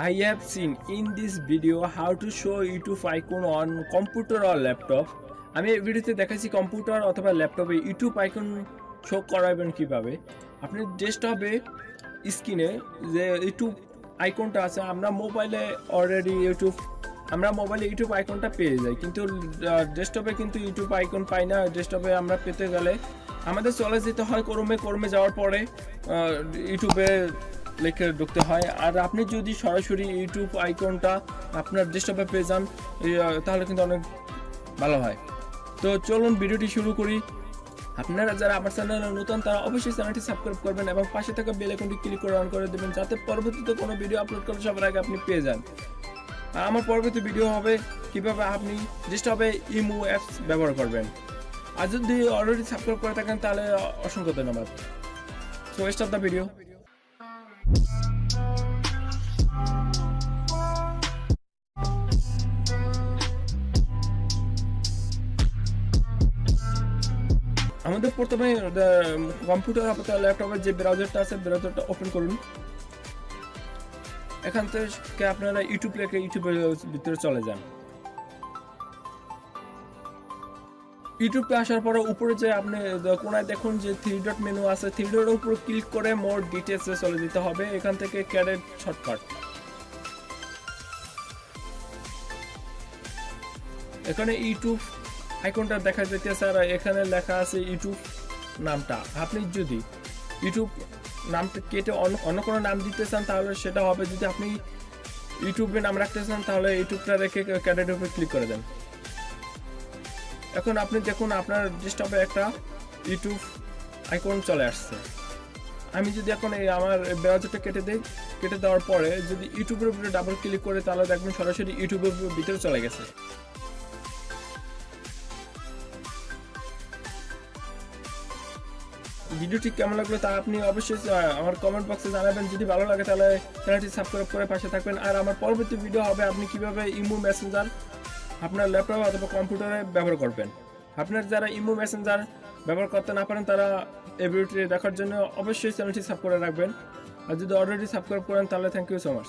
I have seen in this video how to show YouTube icon on computer or laptop. আমি এই ভিডিওতে দেখাচ্ছি computer অথবা ল্যাপটপে ইউটিউব আইকন শো করাবেন কীভাবে। আপনি ডেস্কটপে স্ক্রিনে যে ইউটিউব আইকনটা আছে, আমরা মোবাইলে অলরেডি ইউটিউব আমরা মোবাইলে ইউটিউব আইকনটা পেয়ে যাই। কিন্তু ডেস্কটপে কিন্তু ইউটিউব আইকন পাই না। ডেস্কটপে আমরা পেতে গেলে আমাদের চলে যেতে হয় কর্মে কর্মে যাওয়ার পরে ইউটিউবে লিখে ঢুকতে হয়। আর আপনি যদি সরাসরি ইউটিউব আইকনটা আপনার ডেস্কটপে পেয়ে যান তাহলে কিন্তু অনেক ভালো হয়। তো চলুন ভিডিওটি শুরু করি। আপনারা যারা আমার চ্যানেলে নতুন, তারা অবশ্যই চ্যানেলটি সাবস্ক্রাইব করবেন এবং পাশে থাকা বেল আইকনটি ক্লিক করে অন করে দেবেন, যাতে পরবর্তীতে কোনো ভিডিও আপলোড করলে সবার আগে আপনি পেয়ে যান। আর আমার পরবর্তী ভিডিও হবে কীভাবে আপনি ডেস্কটপে ইমো অ্যাপস ব্যবহার করবেন। আর যদি অলরেডি সাবস্ক্রাইব করে থাকেন, তাহলে অসংখ্য ধন্যবাদ। সো স্টার্ট দ্য ভিডিও আমাদের প্রথমে কম্পিউটার অথবা ল্যাপটপের যে ব্রাউজারটা আছে ব্রাউজারটা ওপেন করুন। এখান থেকে আপনারা ইউটিউব লেখে ইউটিউবের ভিতরে চলে যান। ইউটিউবে আসার পরে উপরে যে আপনি কোনায় দেখুন যে থ্রি ডট মেনু আছে থ্রি ডটের উপর ক্লিক করে মোর ডিটেলসে চলে যেতে হবে। এখান থেকে ক্যাডেট শর্টকাট এখানে ইউটিউব আইকনটা দেখা যাইতেছে আর এখানে লেখা আছে ইউটিউব নামটা। আপনি যদি ইউটিউব নামটা কেটে অন্য অন্য কোনো নাম দিতে চান, তাহলে সেটা হবে যদি আপনি ইউটিউবে নাম রাখতে চান, তাহলে ইউটিউবটা রেখে ক্যাডেটের উপরে ক্লিক করে দেন। এখন আপনি দেখুন, আপনার ডেস্কটপে একটা ইউটিউব আইকন চলে আসছে। আমি যদি এখন এই আমার ব্রাউজারটা কেটে দিই, কেটে দেওয়ার পরে যদি ইউটিউবের উপরে ডাবল ক্লিক করে, তাহলে দেখবেন সরাসরি ইউটিউবের ভিতরে চলে গেছে। ভিডিওটি কেমন লাগল তা আপনি অবশ্যই আমার কমেন্ট বক্সে জানাবেন। যদি ভালো লাগে, তাহলে চ্যানেলটি সাবস্ক্রাইব করে পাশে থাকবেন। আর আমার পরবর্তী ভিডিও হবে, আপনি কীভাবে ইমো মেসেঞ্জার আপনার ল্যাপটপ অথবা কম্পিউটারে ব্যবহার করবেন। আপনার যারা ইমো মেসেঞ্জার ব্যবহার করতে না পারেন, তারা এই ভিডিওটি দেখার জন্য অবশ্যই চ্যানেলটি সাবস্ক্রাইব করে রাখবেন। আর যদি অলরেডি সাবস্ক্রাইব করেন, তাহলে থ্যাংক ইউ সো মাচ